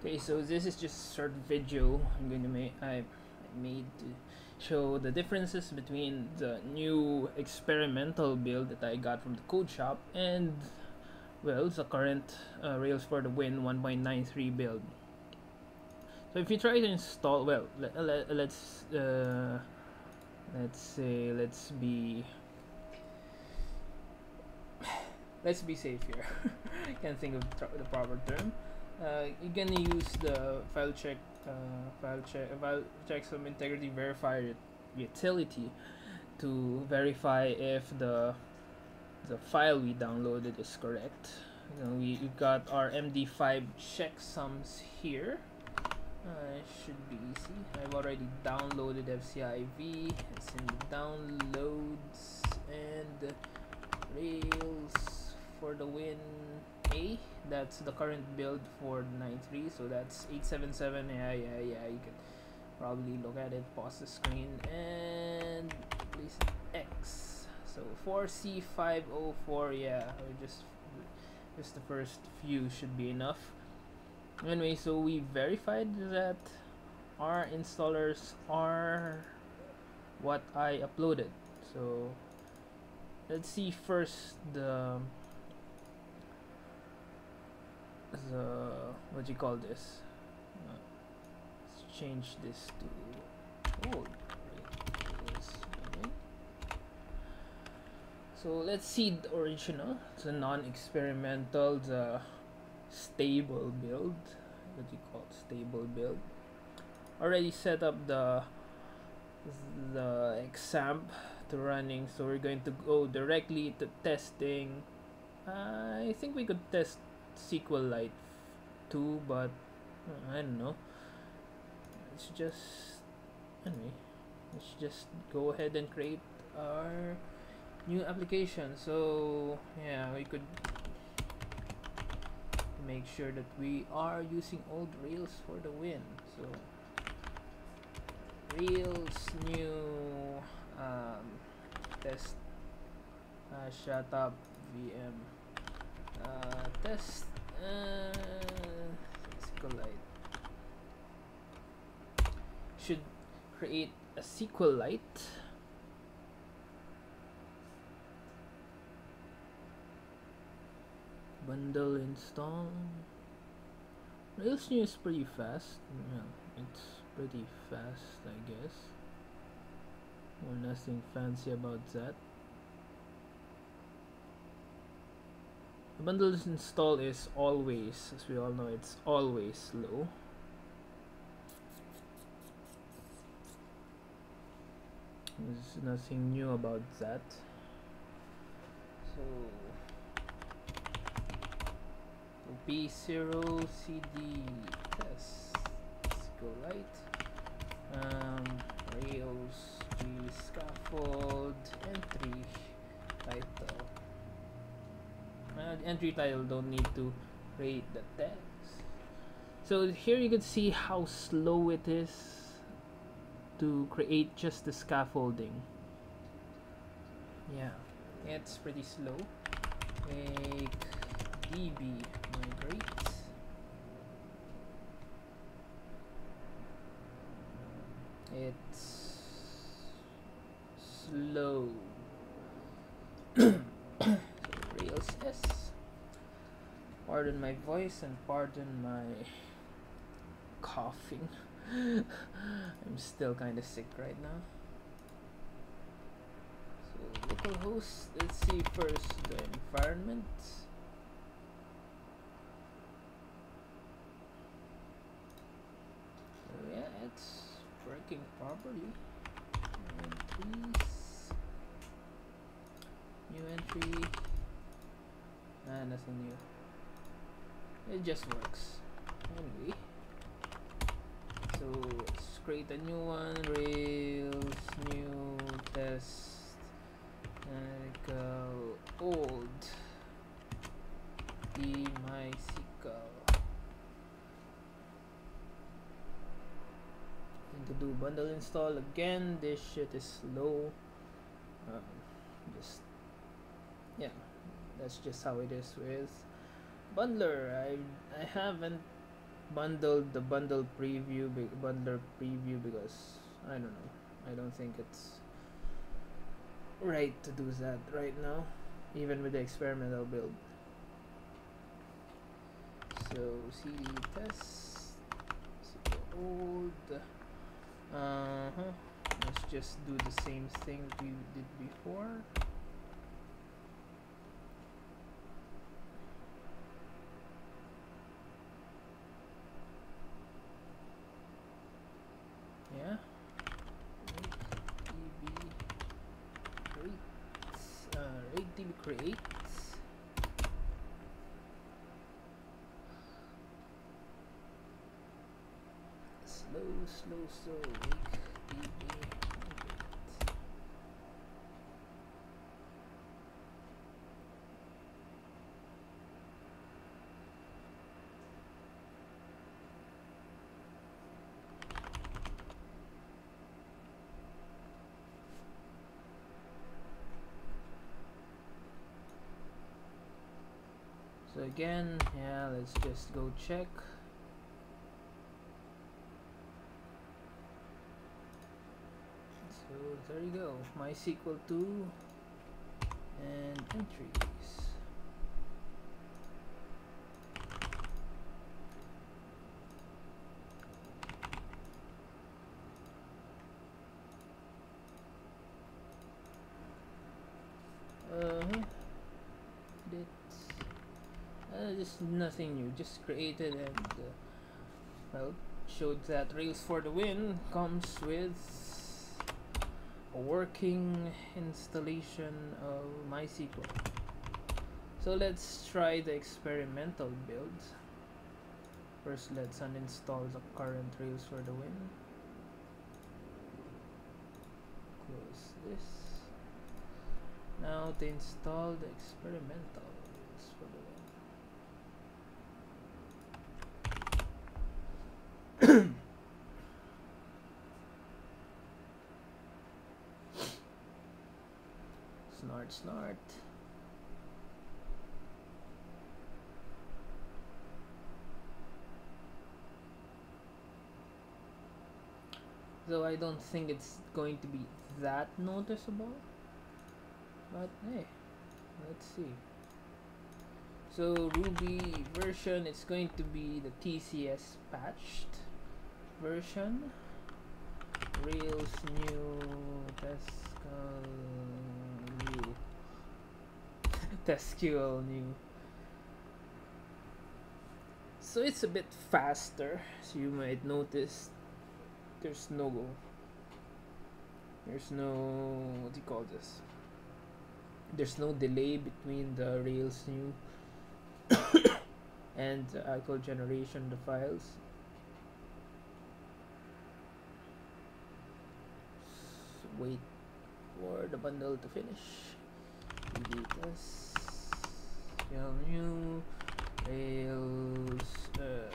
Okay, so this is just a short video I'm going to make. I made to show the differences between the new experimental build that I got from the code shop and well, the current uh, Rails for the Win 1.93 build. So if you try to install, well, let, let, let's uh, let's say let's be let's be safe here. Can't think of the proper term uh, you're gonna use the file check uh, file check file checksum integrity verifier utility to verify if the the file we downloaded is correct. You know, we, we got our MD5 checksums here. Uh, it should be easy. I've already downloaded FCIV. It's in the downloads and Rails for the win a that's the current build for 9.3 so that's 877 yeah yeah yeah you can probably look at it pause the screen and place X. So 4C504 yeah just just the first few should be enough. Anyway so we verified that our installers are what I uploaded. So let's see first the the what do you call this? Uh, let's change this to old so let's see the original it's a non-experimental the stable build. What you call it? stable build. Already set up the the XAMPP to running so we're going to go directly to testing. I think we could test SQLite 2 but I don't know. Let's just anyway let's just go ahead and create our new application. So yeah we could make sure that we are using old Rails for the win. So Rails new um, test uh, shut up VM uh, test uh, SQLite should create a SQLite bundle install. Rails new is pretty fast. Yeah, it's pretty fast I guess. Or nothing fancy about that The bundles install is always, as we all know, it's always slow. There's nothing new about that. So B0 CD test. Let's go light. Um, Rails G scaffold entry title uh, entry title don't need to create the text. So here you can see how slow it is to create just the scaffolding. Yeah it's pretty slow. Rake db migrate. It's slow Pardon my voice and pardon my coughing. I'm still kind of sick right now. So localhost, let's see first the environment. Yeah, it's working properly. Entries. New entry. Ah, nothing new it just works. Anyway. So let's create a new one. Rails new test. Like uh, old. The MySQL. And to do bundle install again. This shit is slow. Um, just yeah. That's just how it is with bundler I I haven't bundled the bundle preview bundler preview because I don't know. I don't think it's right to do that right now even with the experimental build. So cd test old uh-huh. Let's just do the same thing we did before yeah rake db create slow slow make db So again, yeah, let's just go check. So there you go, MySQL 2 and entries. Uh-huh. Uh, just nothing new, just created and uh, well, showed that Rails for the Win comes with working installation of MySQL. So let's try the experimental build. First, let's uninstall the current Rails for the Win. Close this. Now to install the experimental Rails for the Win. Snort snort though I don't think it's going to be that noticeable. But hey let's see. So Ruby version it's going to be the TCS patched version. Rails new Pascal new TestQL new so it's a bit faster so you might notice. There's no there's no what do you call this? There's no delay between the Rails new and uh, actual generation the files. Wait for the bundle to finish Editas new Rails uh,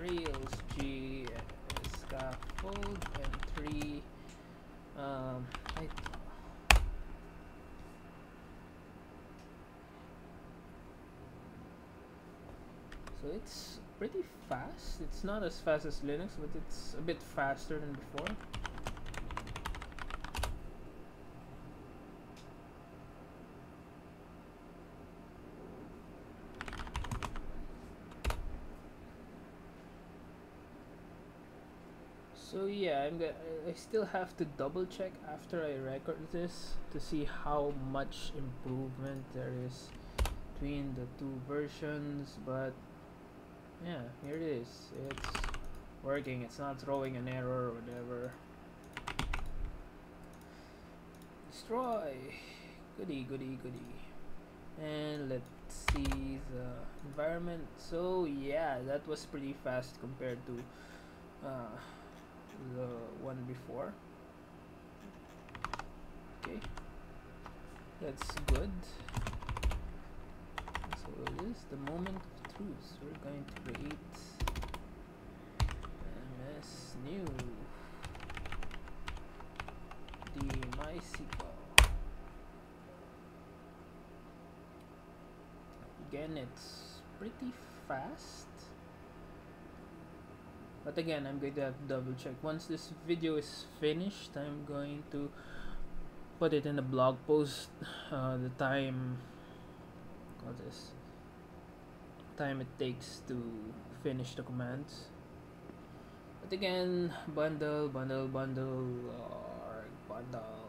Rails G scaffold and three um, I so it's pretty fast. It's not as fast as Linux but it's a bit faster than before so yeah I'm gonna I still have to double check after I record this to see how much improvement there is between the two versions but yeah here it is. It's working. It's not throwing an error or whatever. Destroy. Goody goody goody. And let's see the environment. So yeah that was pretty fast compared to uh, the one before okay that's good so it is the moment of truth. We're going to create ms new the MySQL. Again, it's pretty fast. But again I'm going to have to double check. Once this video is finished I'm going to put it in a blog post uh, the time what this time it takes to finish the commands. But again bundle bundle bundle or bundle.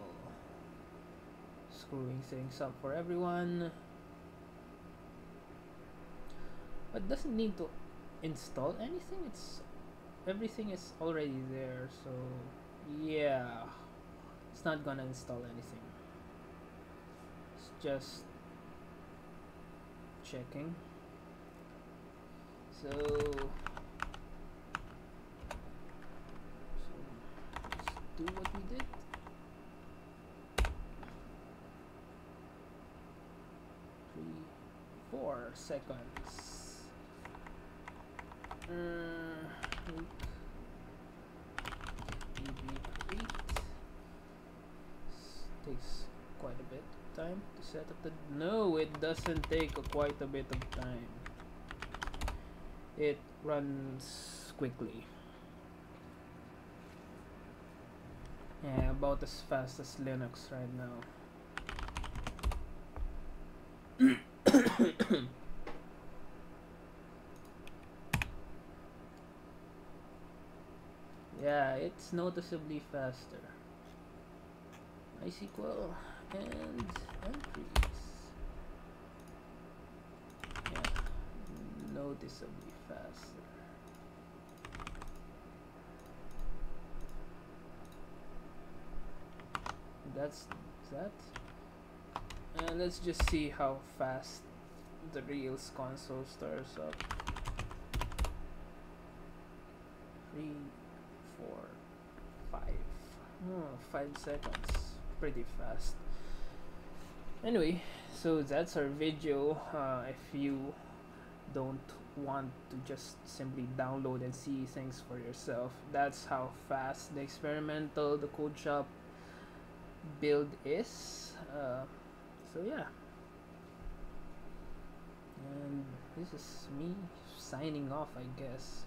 Screwing things up for everyone. But doesn't need to install anything. It's everything is already there so yeah. It's not gonna install anything. It's just checking. So let's do what we did. Three four seconds. Uh, takes quite a bit of time to set up the no it doesn't take a quite a bit of time. It runs quickly. Yeah about as fast as Linux right now. Yeah it's noticeably faster. MySQL and increase. Yeah, noticeably faster. That's that. And let's just see how fast the Rails console starts up. Three, four, five. Oh, five seconds pretty fast anyway so that's our video. Uh, if you don't want to just simply download and see things for yourself that's how fast the experimental the code shop build is. Uh, so yeah. And this is me signing off I guess